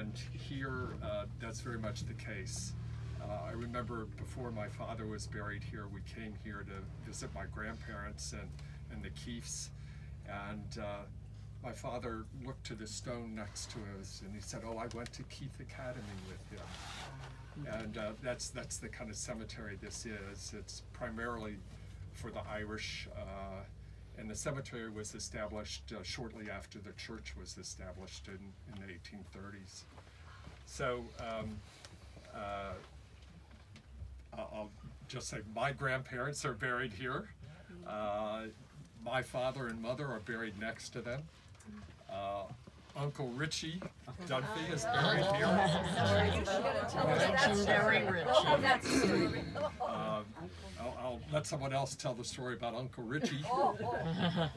and here, uh, that's very much the case. Uh, I remember before my father was buried here, we came here to visit my grandparents and, and the Keefs. And uh, my father looked to the stone next to us and he said, Oh, I went to Keith Academy with him. And uh, that's, that's the kind of cemetery this is. It's primarily for the Irish. And the cemetery was established uh, shortly after the church was established in, in the 1830s. So um, uh, I'll I'll just say my grandparents are buried here. Uh, my father and mother are buried next to them. Uh, Uncle Richie Dunfey is buried here. Legendary Richie. Um, I'll, I'll let someone else tell the story about Uncle Richie.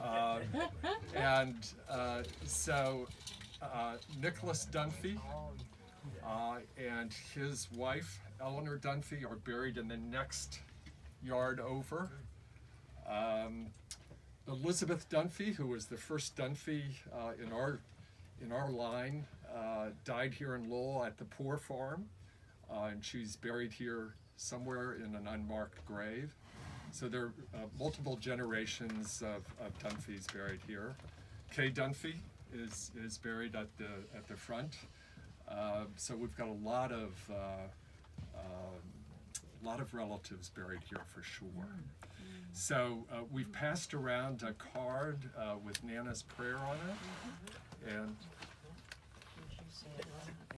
Uh, and uh, so uh, Nicholas Dunfey uh, and his wife Eleanor Dunfey are buried in the next yard over. Um, Elizabeth Dunfey, who was the first Dunfey uh, in our in our line, uh, died here in Lowell at the Poor Farm, uh, and she's buried here somewhere in an unmarked grave. So there are uh, multiple generations of, of Dunfeys buried here. Kay Dunfey is is buried at the at the front. Uh, so we've got a lot of uh, um, a lot of relatives buried here for sure. So uh, we've passed around a card uh, with Nana's prayer on it, and